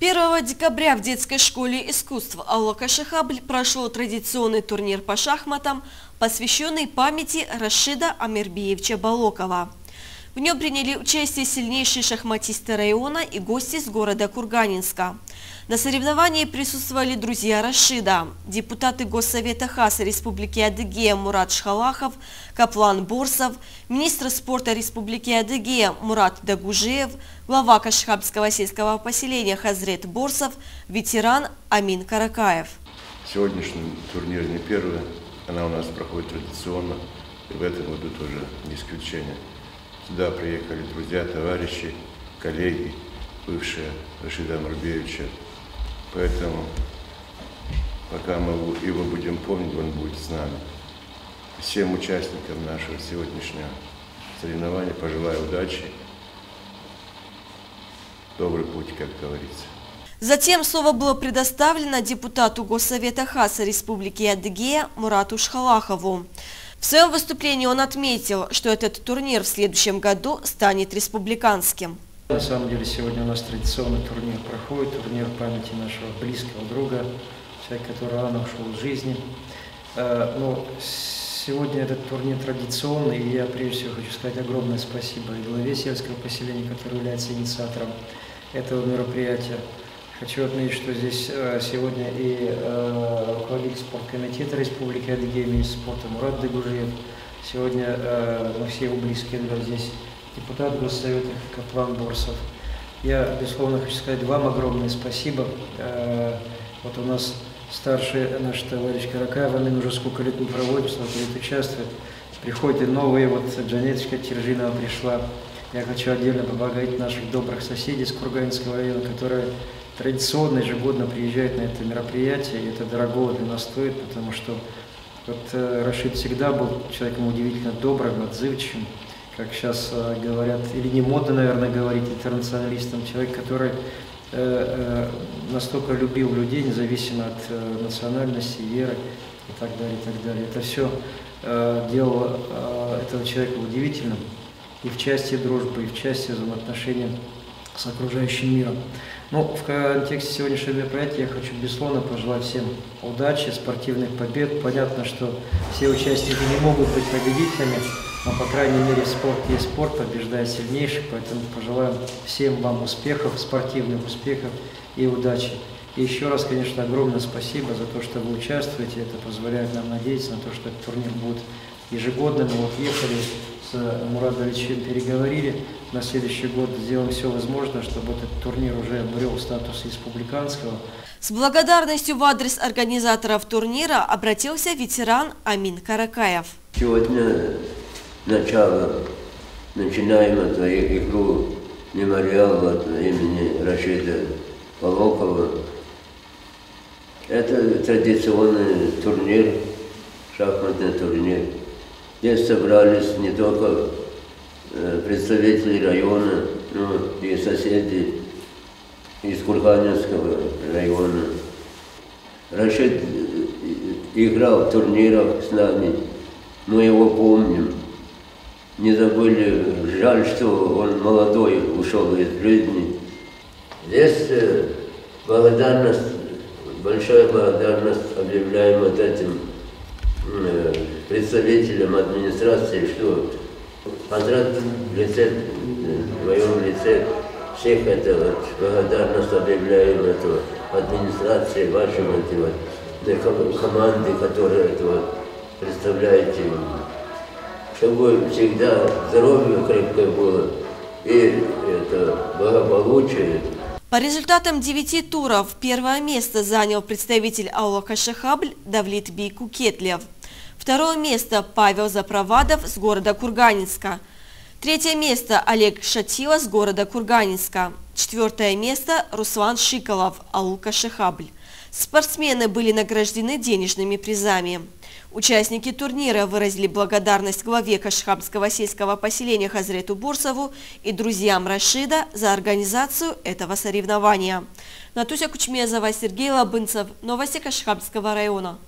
1 декабря в детской школе искусств Аллака Шихабль прошел традиционный турнир по шахматам, посвященный памяти Рашида Амирбиевича Балокова. В нем приняли участие сильнейшие шахматисты района и гости с города Курганинска. На соревновании присутствовали друзья Рашида, депутаты Госсовета ХАС Республики Адыгея Мурат Шхалахов, Каплан Борсов, министр спорта Республики Адыгея Мурат Дагужеев, глава Кашхабского сельского поселения Хазрет Борсов, ветеран Амин Каракаев. Сегодняшний турнир не первый, она у нас проходит традиционно, и в этом году тоже не исключение. Сюда приехали друзья, товарищи, коллеги, бывшие Рашида Марбеевича. Поэтому, пока мы его будем помнить, он будет с нами. Всем участникам нашего сегодняшнего соревнования пожелаю удачи, добрый путь, как говорится. Затем слово было предоставлено депутату Госсовета ХАСа Республики Адыгея Мурату Шхалахову. В своем выступлении он отметил, что этот турнир в следующем году станет республиканским. На самом деле сегодня у нас традиционный турнир проходит, турнир памяти нашего близкого друга, человека, который рано ушел из жизни. Э, но сегодня этот турнир традиционный, и я прежде всего хочу сказать огромное спасибо и главе сельского поселения, который является инициатором этого мероприятия. Хочу отметить, что здесь э, сегодня и э, руководитель спорткомитета Республики Адыгея, министр спорта Мурат Дегужиев. Сегодня мы все его близкие друзья здесь, депутат Госсовета Каплан Борсов. Я, безусловно, хочу сказать вам огромное спасибо. Вот у нас старший наш товарищ Каракаев, Амин уже сколько лет не проводит, сколько лет участвует. Приходят новые, вот Джанеточка Тержинова пришла. Я хочу отдельно поблагодарить наших добрых соседей с Курганинского района, которые традиционно ежегодно приезжают на это мероприятие, и это дорого для нас стоит, потому что вот э, Рашид всегда был человеком удивительно добрым, отзывчивым, как сейчас э, говорят, или не модно, наверное, говорить интернационалистам, человек, который э, настолько любил людей, независимо от национальности, веры и так далее, и так далее. Это все делало этого человека удивительным и в части дружбы, и в части взаимоотношений с окружающим миром. Ну, в контексте сегодняшнего мероприятия я хочу, безусловно, пожелать всем удачи, спортивных побед. Понятно, что все участники не могут быть победителями, но, по крайней мере, спорт есть спорт, побеждает сильнейший, поэтому пожелаем всем вам успехов, спортивных успехов и удачи. И еще раз, конечно, огромное спасибо за то, что вы участвуете. Это позволяет нам надеяться на то, что этот турнир будет ежегодным. Мы вот ехали с Мурадом Ильичем переговорили. На следующий год сделаем все возможное, чтобы этот турнир уже обрел статус республиканского. С благодарностью в адрес организаторов турнира обратился ветеран Амин Каракаев. Сегодня начало, начинаем эту игру мемориал от имени Рашида Волокова. Это традиционный турнир, шахматный турнир. Здесь собрались не только э, представители района, но и соседи из Курганинского района. Рашид э, играл в турнирах с нами, мы его помним. Не забыли, жаль, что он молодой ушел из жизни. Здесь э, благодарность, большая благодарность объявляем вот этим представителям администрации, что подряд в лице, в моем лице всех это вот благодарность объявляем эту администрации, вашим эти вот команды, которые это вот представляете, чтобы всегда здоровье крепкое было и это благополучие. По результатам девяти туров первое место занял представитель Аллаха Шахабль Давлит Бейку Кетлев. Второе место Павел Запровадов с города Курганинска. Третье место Олег Шатила с города Курганинска. Четвертое место Руслан Шиколов, Алука Шихабль. Спортсмены были награждены денежными призами. Участники турнира выразили благодарность главе Кашхабского сельского поселения Хазрету Бурсову и друзьям Рашида за организацию этого соревнования. Натуся Кучмезова, Сергей Лабынцев. Новости Кашхабского района.